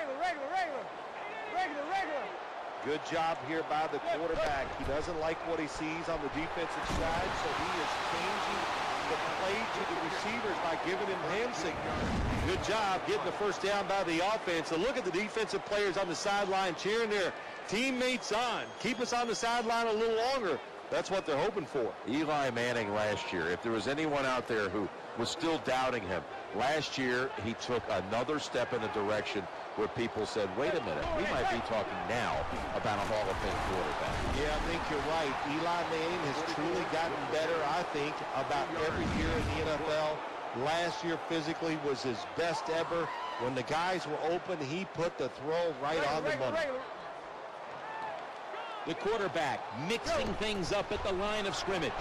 regular, regular, regular. Regular, regular. Good job here by the quarterback. He doesn't like what he sees on the defensive side, so he is changing the play to the receivers by giving him hand signals. Good job getting the first down by the offense. And look at the defensive players on the sideline cheering their teammates on. Keep us on the sideline a little longer. That's what they're hoping for. Eli Manning last year, if there was anyone out there who was still doubting him, last year he took another step in a direction where people said, wait a minute, we might be talking now about a Hall of Fame quarterback. Yeah, I think you're right. Eli Manning has truly gotten better, I think, about every year in the NFL. Last year physically was his best ever. When the guys were open, he put the throw right on the money. The quarterback mixing things up at the line of scrimmage.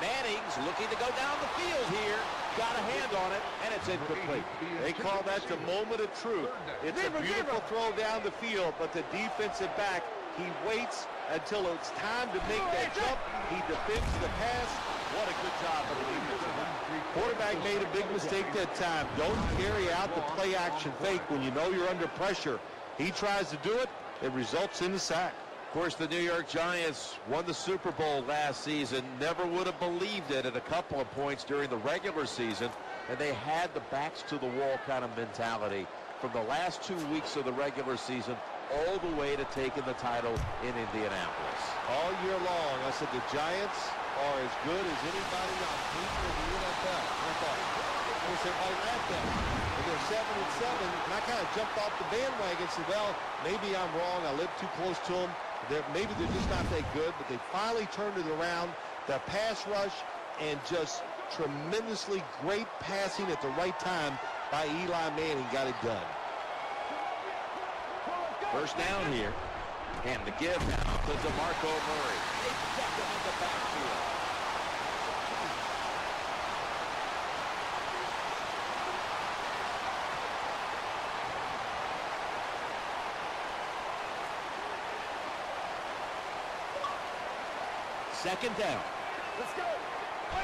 Manning's looking to go down the field here. Got a hand on it, and it's incomplete. They call that the moment of truth. It's a beautiful throw down the field, but the defensive back, he waits until it's time to make that jump. He defends the pass. What a good job by the defensive back. Quarterback made a big mistake that time. Don't carry out the play action fake when you know you're under pressure. He tries to do it. It results in the sack. Of course, the New York Giants won the Super Bowl last season. Never would have believed it at a couple of points during the regular season. And they had the backs to the wall kind of mentality from the last two weeks of the regular season all the way to taking the title in Indianapolis. All year long, I said the Giants are as good as anybody on paper in the NFL. I thought, of said, laughed at me. And they're seven and seven, and I kind of jumped off the bandwagon and said, well, maybe I'm wrong. I live too close to them. They're, maybe they're just not that good, but they finally turned it around. The pass rush and just tremendously great passing at the right time by Eli Manning got it done. First down here. And the give now to DeMarco Murray. They duck him in the backfield. Second down. Let's go.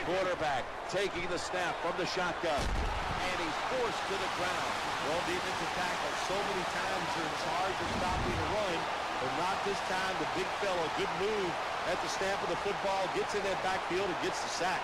Quarterback taking the snap from the shotgun. And he's forced to the ground. Well, defensive tackle, so many times they're in charge of stopping a run, but not this time. The big fella, good move at the snap of the football, gets in that backfield and gets the sack.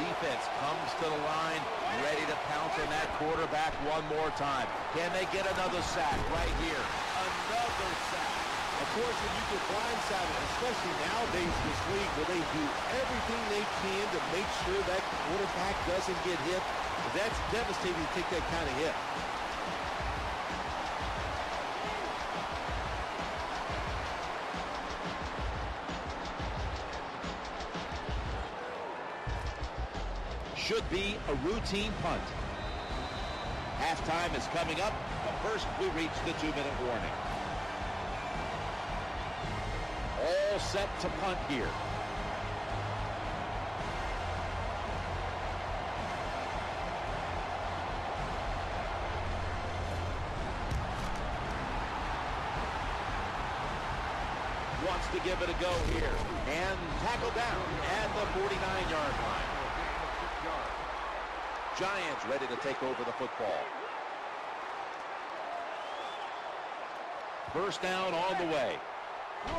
Defense comes to the line, ready to pounce on that quarterback one more time. Can they get another sack right here? Another sack. Of course, when you get blindsided, especially nowadays in this league where they do everything they can to make sure that quarterback doesn't get hit, that's devastating to take that kind of hit. Should be a routine punt. Halftime is coming up, but first we reach the two-minute warning. All set to punt here. Wants to give it a go here. And tackle down at the 49-yard line. Giants ready to take over the football. First down on the way.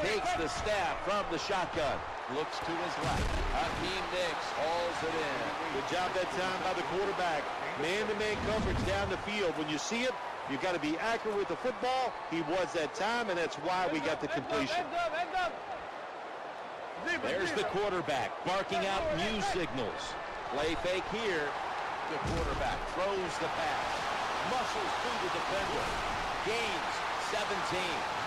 Takes the snap from the shotgun. Looks to his left. Hakeem Nicks hauls it in. Good job that time by the quarterback. Man-to-man coverage down the field. When you see it, you've got to be accurate with the football. He was that time, and that's why we got the completion. End up, end up. Zebra, There's the quarterback barking out new signals. Play fake here. The quarterback throws the pass. Muscles through the defender. Gains 17.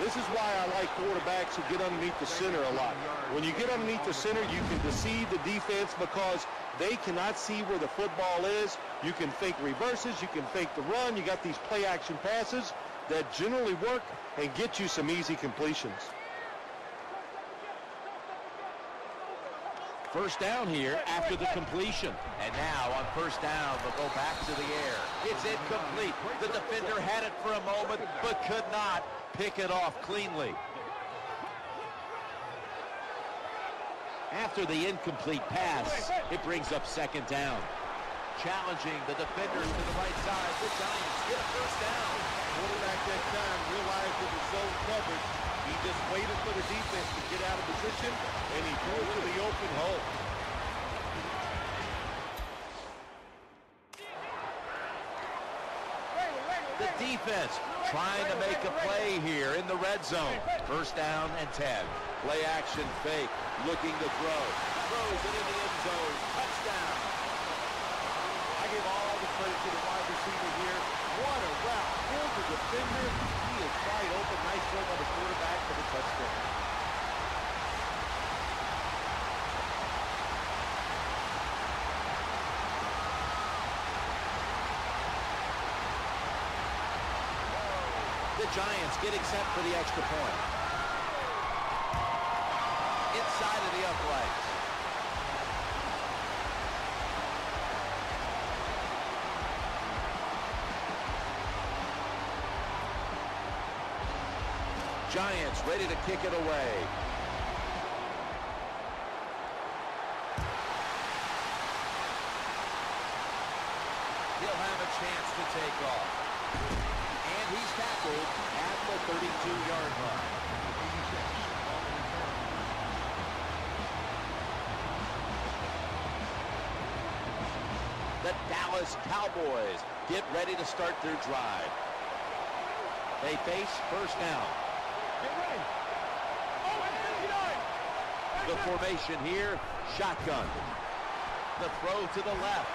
This is why I like quarterbacks who get underneath the center a lot. When you get underneath the center, you can deceive the defense because they cannot see where the football is. You can fake reverses. You can fake the run. You got these play action passes that generally work and get you some easy completions. First down here after the completion. And now on first down, they'll go back to the air. It's incomplete. The defender had it for a moment, but could not pick it off cleanly. After the incomplete pass, it brings up second down. Challenging the defenders to the right side. The Giants get a first down. Quarterback that time realized it was zone coverage. He just waited for the defense to get out of position, and he threw it to the open hole. The defense trying to make a play here in the red zone. First down and 10. Play action fake. Looking to throw. Throws it in the end zone. Touchdown. I give all the credit to the wide receiver here. What a route. Pulled the defender. He is wide open. Nice throw by the quarterback for the touchdown. The Giants getting set for the extra point. Inside of the uprights. Giants ready to kick it away. He'll have a chance to take off. And he's tackled at the 32-yard line. The Dallas Cowboys get ready to start their drive. They face first down. Get ready. Oh, and 59. The formation here, shotgun. The throw to the left.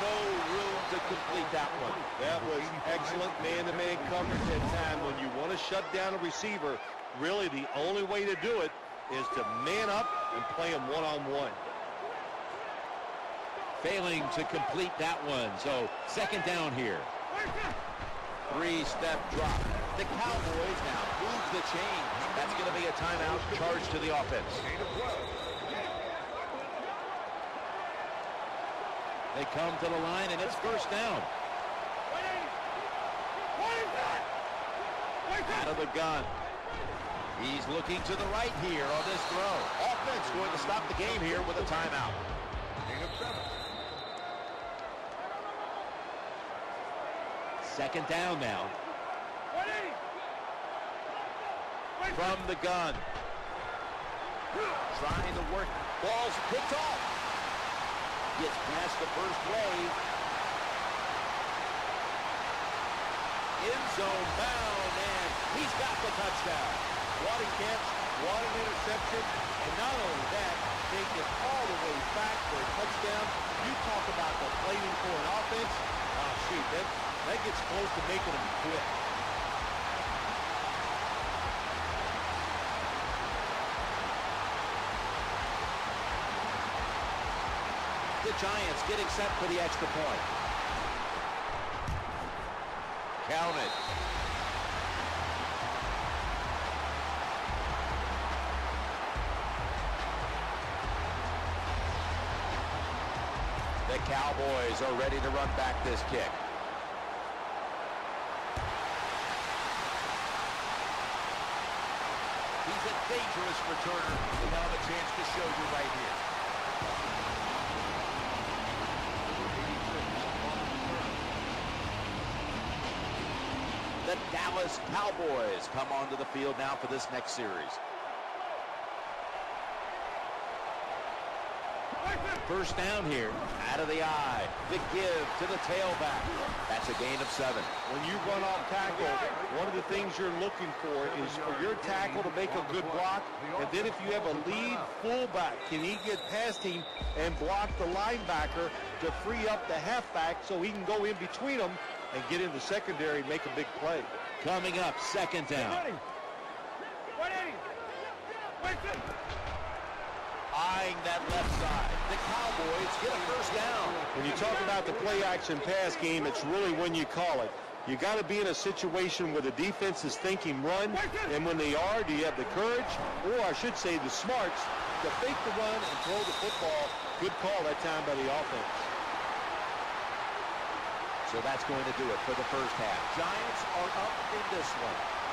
No room to complete that one. That was excellent man-to-man coverage at time. When you want to shut down a receiver, really the only way to do it is to man up and play him one-on-one. Failing to complete that one. So second down here. Three-step drop. The Cowboys now move the chain. That's going to be a timeout charge to the offense. They come to the line, and it's first down. Out of the gun. He's looking to the right here on this throw. Offense going to stop the game here with a timeout. Second down now. From the gun. Trying to work. Ball's picked off. Gets past the first wave. End zone bound, and he's got the touchdown. What a catch, what an interception, and not only that, they get all the way back for a touchdown. You talk about complaining for an offense. Oh, shoot, that, that gets close to making them quit. The Giants getting set for the extra point. It. The Cowboys are ready to run back this kick. He's a dangerous returner. We'll have a chance to show you right here. The Dallas Cowboys come onto the field now for this next series. First down here, out of the I. The give to the tailback. That's a gain of seven. When you run off tackle, one of the things you're looking for is for your tackle to make a good block, and then if you have a lead fullback, can he get past him and block the linebacker to free up the halfback so he can go in between them and get in the secondary and make a big play. Coming up, second down. Eyeing that left side. The Cowboys get a first down. When you talk about the play-action pass game, it's really when you call it. You got to be in a situation where the defense is thinking run, and when they are, do you have the courage, or I should say the smarts, to fake the run and throw the football? Good call that time by the offense. So that's going to do it for the first half. Giants are up in this one.